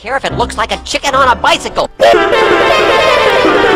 care if it looks like a chicken on a bicycle.